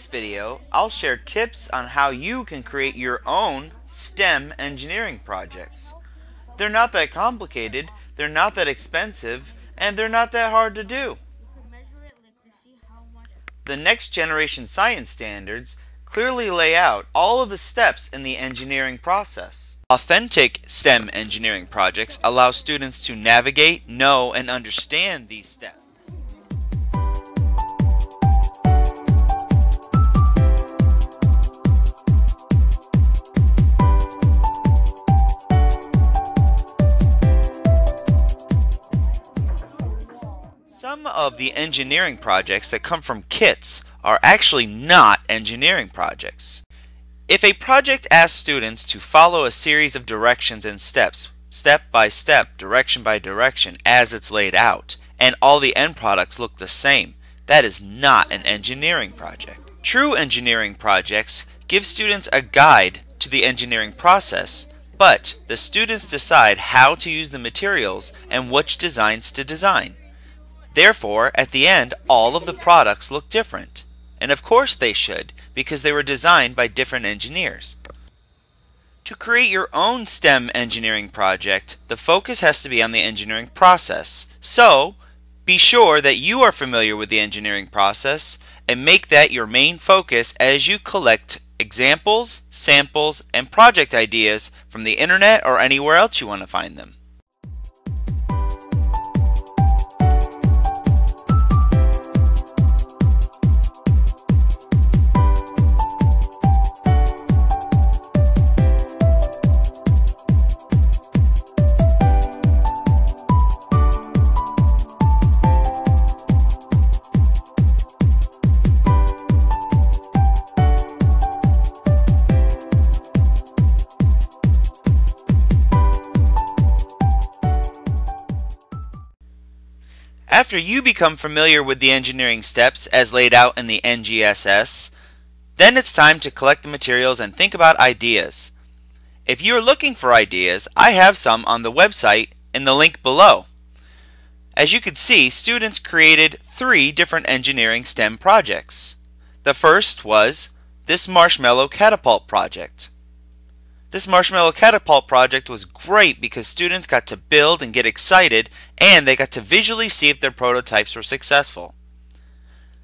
This video, I'll share tips on how you can create your own STEM engineering projects. They're not that complicated, they're not that expensive, and they're not that hard to do. The next generation science standards clearly lay out all of the steps in the engineering process. Authentic STEM engineering projects allow students to navigate, know, and understand these steps. Some of the engineering projects that come from kits are actually not engineering projects. If a project asks students to follow a series of directions and steps, step by step, direction by direction, as it's laid out, and all the end products look the same, that is not an engineering project. True engineering projects give students a guide to the engineering process, but the students decide how to use the materials and which designs to design. Therefore, at the end, all of the products look different. And of course they should, because they were designed by different engineers. To create your own STEM engineering project, the focus has to be on the engineering process. So, be sure that you are familiar with the engineering process and make that your main focus as you collect examples, samples, and project ideas from the internet or anywhere else you want to find them. After you become familiar with the engineering steps as laid out in the NGSS, then it's time to collect the materials and think about ideas. If you are looking for ideas, I have some on the website in the link below. As you can see, students created three different engineering STEM projects. The first was this marshmallow catapult project. This Marshmallow Catapult project was great because students got to build and get excited and they got to visually see if their prototypes were successful.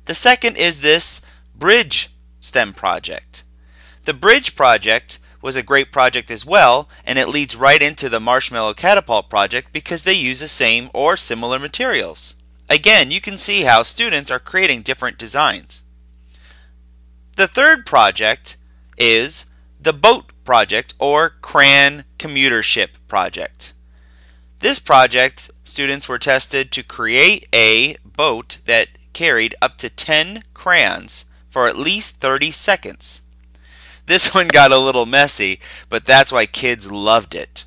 The second is this Bridge STEM project. The Bridge project was a great project as well and it leads right into the Marshmallow Catapult project because they use the same or similar materials. Again, you can see how students are creating different designs. The third project is the Boat project or Crayon commuter ship project. This project, students were tested to create a boat that carried up to 10 crayons for at least 30 seconds. This one got a little messy, but that's why kids loved it.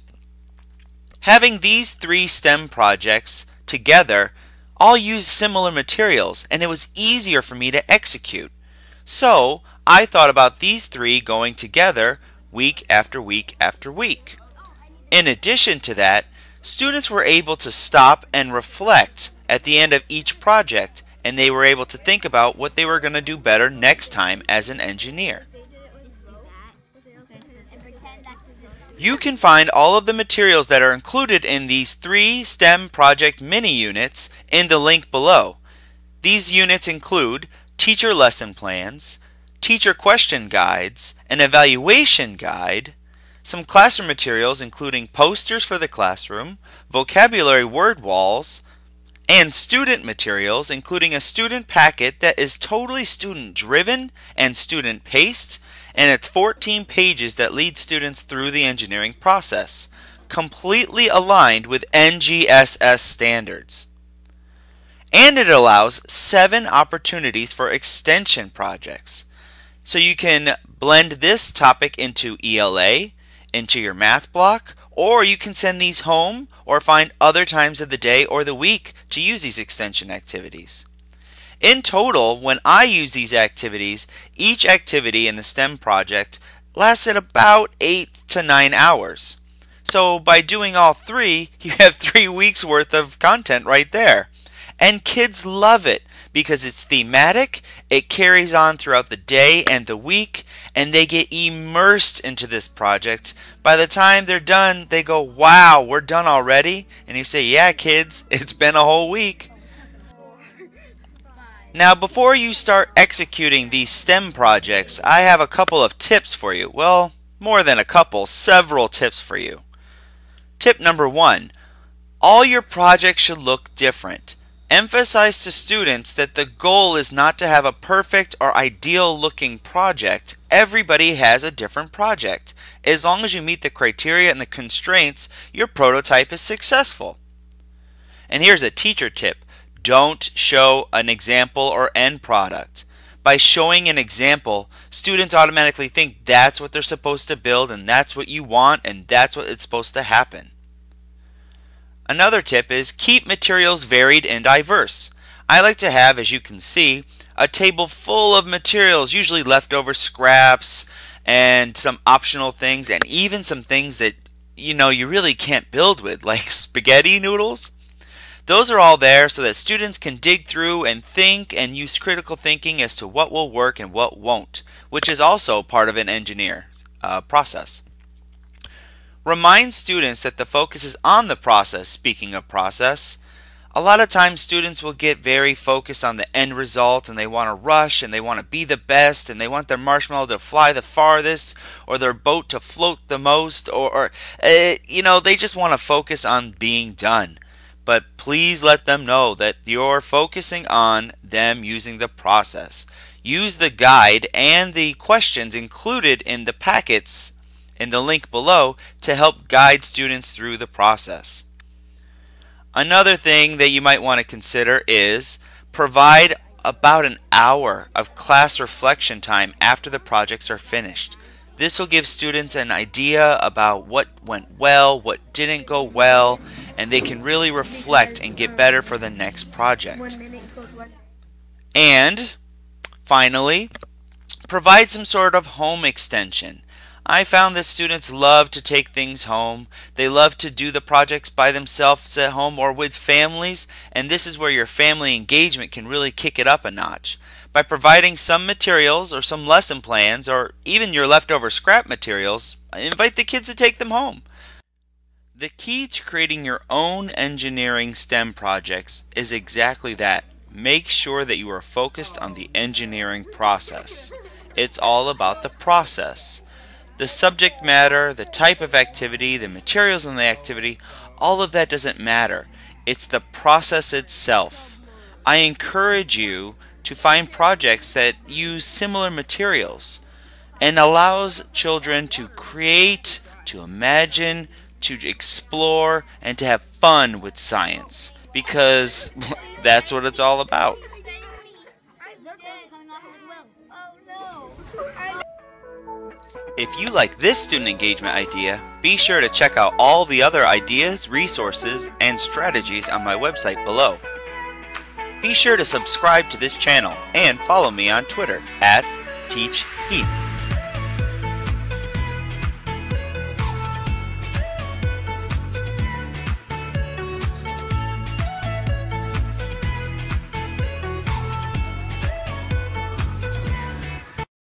Having these three STEM projects together all used similar materials and it was easier for me to execute. So I thought about these three going together week after week after week. In addition to that, students were able to stop and reflect at the end of each project and they were able to think about what they were going to do better next time as an engineer. You can find all of the materials that are included in these three STEM project mini units in the link below. These units include teacher lesson plans, teacher question guides, an evaluation guide, some classroom materials including posters for the classroom, vocabulary word walls, and student materials including a student packet that is totally student driven and student paced and it's 14 pages that lead students through the engineering process, completely aligned with NGSS standards. And it allows seven opportunities for extension projects. So you can blend this topic into ELA, into your math block, or you can send these home or find other times of the day or the week to use these extension activities. In total, when I use these activities, each activity in the STEM project lasted about 8 to 9 hours. So by doing all three, you have three weeks worth of content right there. And kids love it because it's thematic, it carries on throughout the day and the week, and they get immersed into this project. By the time they're done, they go, Wow, we're done already? And you say, Yeah, kids, it's been a whole week. Now, before you start executing these STEM projects, I have a couple of tips for you. Well, more than a couple, several tips for you. Tip number one all your projects should look different. Emphasize to students that the goal is not to have a perfect or ideal looking project. Everybody has a different project. As long as you meet the criteria and the constraints, your prototype is successful. And here's a teacher tip don't show an example or end product. By showing an example, students automatically think that's what they're supposed to build and that's what you want and that's what it's supposed to happen. Another tip is keep materials varied and diverse. I like to have, as you can see, a table full of materials, usually leftover scraps and some optional things and even some things that you know you really can't build with like spaghetti noodles. Those are all there so that students can dig through and think and use critical thinking as to what will work and what won't, which is also part of an engineer uh, process. Remind students that the focus is on the process, speaking of process. A lot of times students will get very focused on the end result and they want to rush and they want to be the best and they want their marshmallow to fly the farthest or their boat to float the most or, or uh, you know, they just want to focus on being done but please let them know that you're focusing on them using the process. Use the guide and the questions included in the packets in the link below to help guide students through the process. Another thing that you might want to consider is provide about an hour of class reflection time after the projects are finished. This will give students an idea about what went well, what didn't go well, and they can really reflect and get better for the next project. And finally, provide some sort of home extension. I found that students love to take things home. They love to do the projects by themselves at home or with families, and this is where your family engagement can really kick it up a notch by providing some materials or some lesson plans or even your leftover scrap materials, invite the kids to take them home. The key to creating your own engineering STEM projects is exactly that. Make sure that you are focused on the engineering process. It's all about the process. The subject matter, the type of activity, the materials in the activity, all of that doesn't matter. It's the process itself. I encourage you to find projects that use similar materials and allows children to create, to imagine, to explore, and to have fun with science because that's what it's all about. If you like this student engagement idea, be sure to check out all the other ideas, resources, and strategies on my website below. Be sure to subscribe to this channel and follow me on Twitter at TeachHeath.